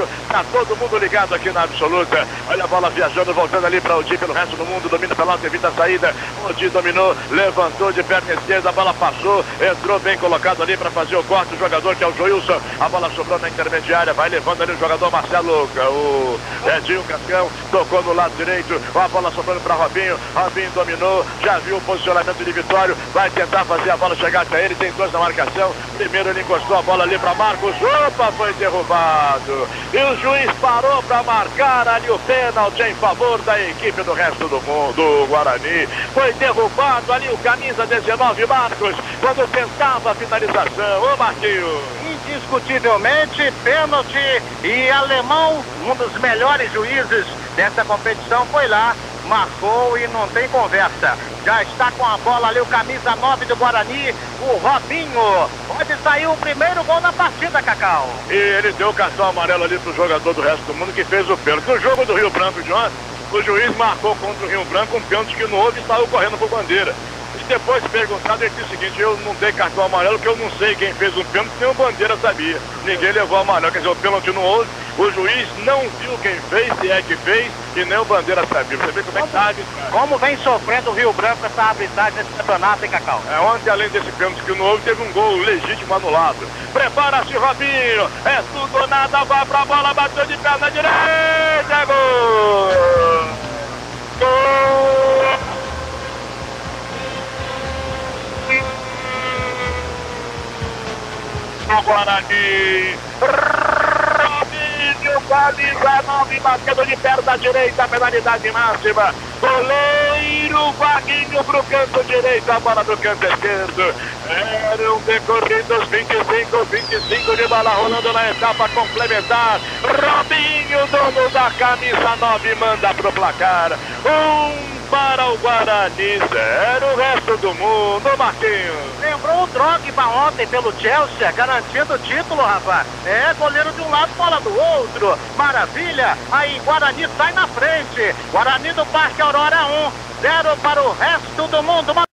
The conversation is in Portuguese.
baixo. Tá todo mundo ligado aqui na absoluta. Olha a bola viajando, voltando ali para o Di pelo resto do mundo. Domina pelota, evita a saída. O Di dominou, levantou de perna esquerda. A bola passou, entrou bem colocado ali para fazer o corte. O jogador que é o Joilson. A bola sobrou na intermediária. Vai levando ali o jogador Marcelo, o Edinho Cascão. Tocou no lado direito. A bola sobrando para Robinho. Robinho dominou. Já viu o posicionamento de Vitório. Vai tentar fazer a bola chegar até ele. Tem dois na marcação. Primeiro ele encostou a bola ali para Marcos. Opa, foi derrubado. E o juiz parou para marcar ali o pênalti em favor da equipe do resto do mundo. Guarani foi derrubado ali o camisa 19, Marcos, quando tentava a finalização. Ô Marquinhos. Indiscutivelmente, pênalti e alemão, um dos melhores juízes dessa competição, foi lá marcou e não tem conversa. Já está com a bola ali o camisa 9 do Guarani, o Robinho. Pode sair o primeiro gol da partida, Cacau. E ele deu o cartão amarelo ali pro jogador do resto do mundo que fez o pênalti. No jogo do Rio Branco de ontem, o juiz marcou contra o Rio Branco um pênalti que não houve e saiu correndo pro bandeira. E depois perguntado, ele disse o seguinte, eu não dei cartão amarelo porque eu não sei quem fez o pênalti, nem o bandeira sabia. Ninguém levou amarelo, quer dizer, o pênalti não houve, o juiz não viu quem fez, se é que fez, e nem o bandeira sabia. Você vê como é que tá Como vem sofrendo o Rio Branco essa arbitragem nesse campeonato, hein, Cacau? É, ontem, além desse pênalti que não houve, teve um gol legítimo anulado. Prepara-se, Robinho, é tudo ou nada, vai pra bola, bateu de perna direita, gol! Gol! do Guarani. Robinho, camisa 9, batendo de perna direita, penalidade máxima. Goleiro Vaguinho pro canto direito, a bola do canto esquerdo. Eram decorridos 25, 25 de bola rolando na etapa complementar. Robinho, dono da camisa 9, manda pro placar. Um para o Guarani, zero o resto do mundo, Marquinhos. Lembrou o Drogba ontem pelo Chelsea, garantindo o título, rapaz. É, goleiro de um lado, bola do outro. Maravilha, aí Guarani sai na frente. Guarani do Parque Aurora 1, zero para o resto do mundo.